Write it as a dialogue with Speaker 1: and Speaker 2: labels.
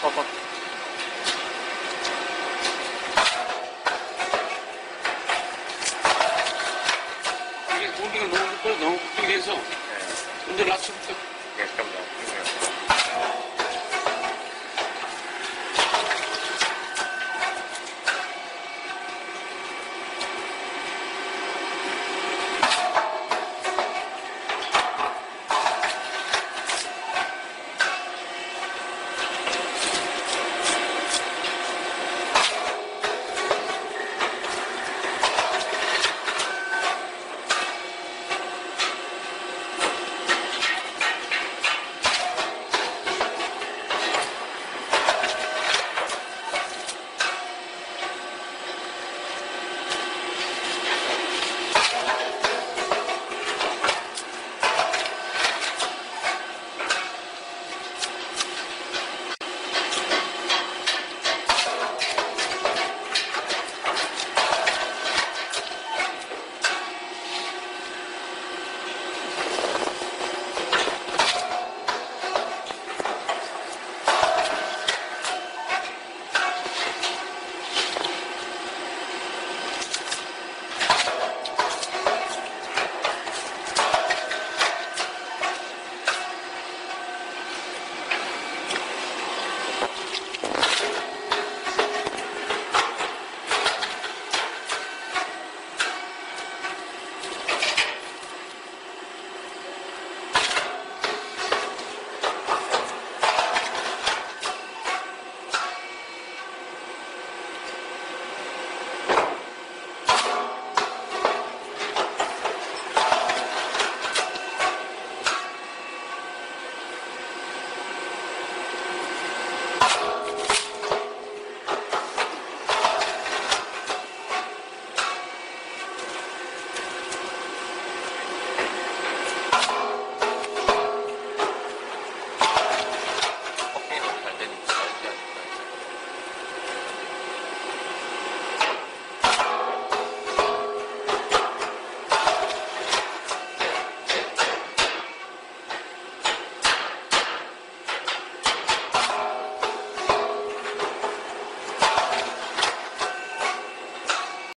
Speaker 1: 4번 이게 공기가 너무 너무 걱정돼서. 운전 낮춰부터